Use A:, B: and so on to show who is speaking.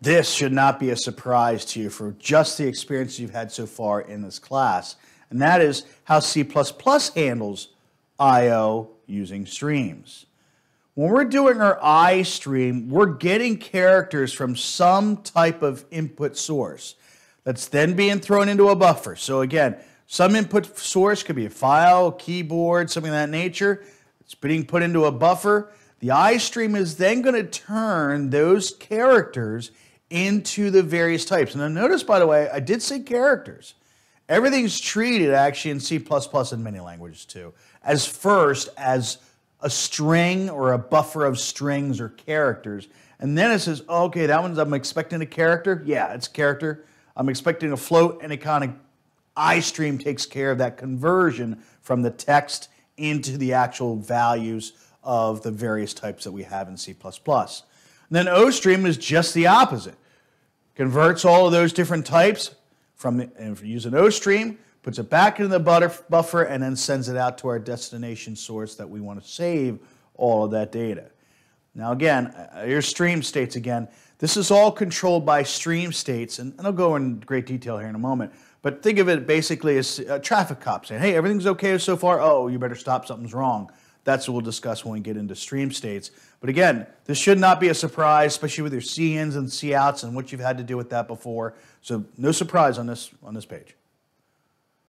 A: This should not be a surprise to you for just the experience you've had so far in this class, and that is how C++ handles I.O. using streams. When we're doing our istream, we're getting characters from some type of input source that's then being thrown into a buffer. So again, some input source could be a file, keyboard, something of that nature. It's being put into a buffer. The istream is then going to turn those characters into the various types. And notice, by the way, I did say characters. Everything's treated actually in C++ and many languages too, as first as a string or a buffer of strings or characters. And then it says, oh, okay, that one's, I'm expecting a character. Yeah, it's character. I'm expecting a float, and it kind of iStream takes care of that conversion from the text into the actual values of the various types that we have in C++. And then OStream is just the opposite. Converts all of those different types from the, and using OStream, puts it back into the buffer, and then sends it out to our destination source that we want to save all of that data. Now again, uh, your stream states again, this is all controlled by stream states, and, I'll go in great detail here in a moment. But think of it basically as a traffic cop saying, hey, everything's okay so far. Oh, you better stop, something's wrong. That's what we'll discuss when we get into stream states. But again, this should not be a surprise, especially with your cins and couts and what you've had to do with that before. So no surprise on this on this page.